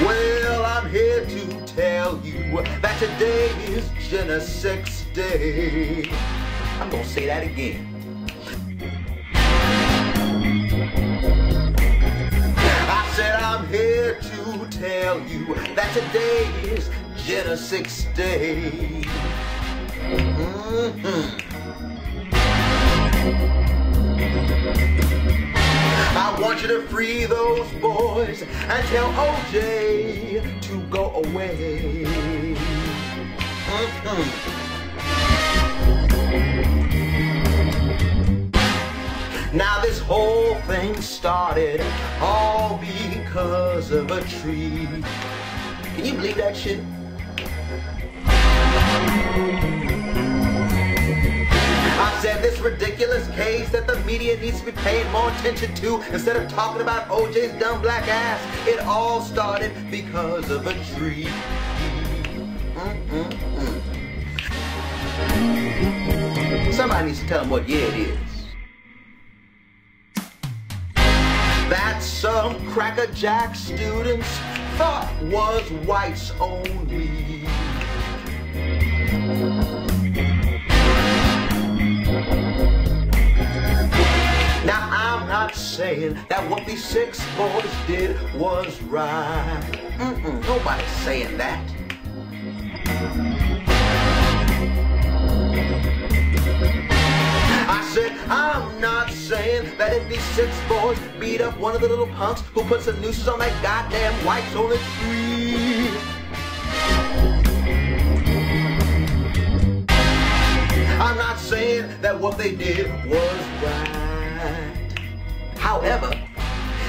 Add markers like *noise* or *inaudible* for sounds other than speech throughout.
Well, I'm here to tell you that today is Jena 6 Day. I'm gonna say that again. I said I'm here to tell you that today is Jena 6 Day. Mm-hmm. I want you to free those boys and tell OJ to go away. Mm-hmm. Now this whole thing started all because of a tree. Can you believe that shit? Ridiculous case that the media needs to be paying more attention to instead of talking about OJ's dumb black ass. It all started because of a tree. Mm-mm-mm. Somebody needs to tell him what year it is. That some Cracker Jack students thought was whites only. Not saying that what these six boys did was right. Mm-mm, nobody's saying that. I said I'm not saying that if these six boys beat up one of the little punks who put some nooses on that goddamn white on the tree. I'm not saying that what they did was right. However,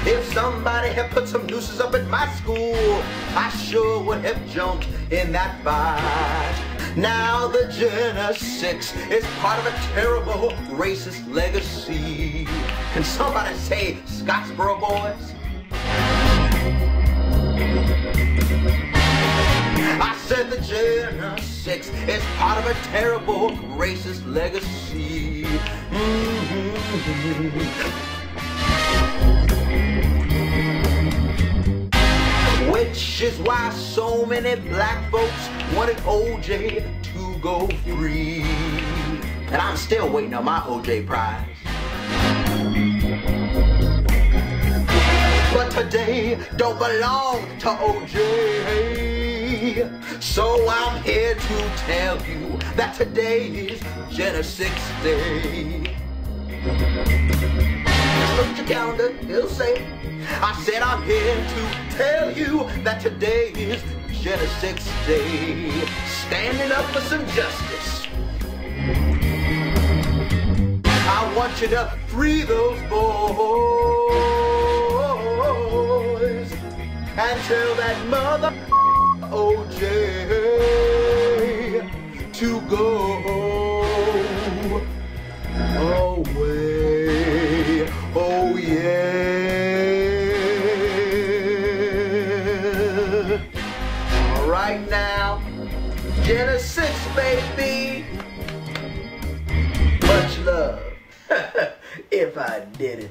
if somebody had put some nooses up at my school, I sure would have jumped in that fight. Now the Jena 6 is part of a terrible racist legacy. Can somebody say Scottsboro boys? I said the Jena 6 is part of a terrible racist legacy. Mm-hmm. Is why so many black folks wanted OJ to go free. And I'm still waiting on my OJ prize. But today don't belong to OJ. So I'm here to tell you that today is Jena 6 Day. Just look at your calendar, it'll say. I said I'm here to tell you that today is Jena 6 Day. Standing up for some justice. I want you to free those boys and tell that mother OJ to go away. Oh, yeah. All right now, Jena 6 baby. Much love. *laughs* if I did it.